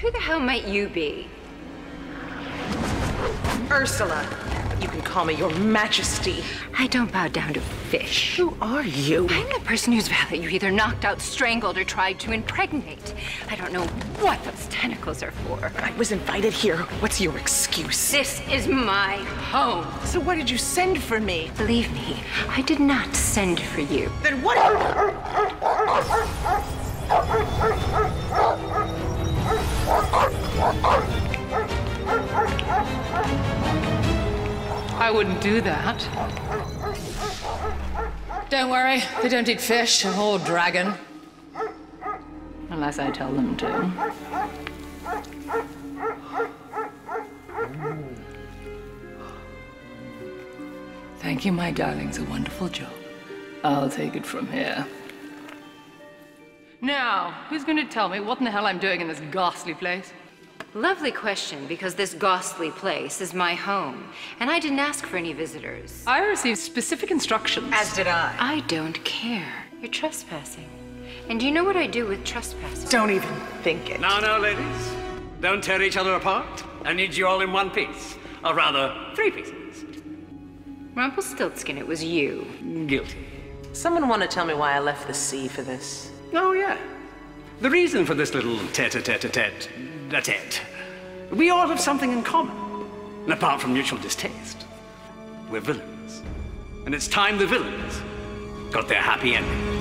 Who the hell might you be? Ursula. You can call me your majesty. I don't bow down to fish. Who are you? I'm the person whose valet you either knocked out, strangled, or tried to impregnate. I don't know what those tentacles are for. I was invited here. What's your excuse? This is my home. So why did you send for me? Believe me, I did not send for you. Then what? I wouldn't do that. Don't worry, they don't eat fish or dragon. Unless I tell them to. Thank you, my darlings. A wonderful job. I'll take it from here. Now, who's going to tell me what in the hell I'm doing in this ghastly place? Lovely question, because this ghastly place is my home, and I didn't ask for any visitors. I received specific instructions. As did I. I don't care. You're trespassing. And do you know what I do with trespassing? Don't even think it. Now, now, ladies, don't tear each other apart. I need you all in one piece, or rather, three pieces. Rumpelstiltskin, it was you. Guilty. Someone want to tell me why I left the sea for this? Oh, yeah. The reason for this little tete-a-tete-a-tete, a tete, we all have something in common. And apart from mutual distaste, we're villains. And it's time the villains got their happy ending.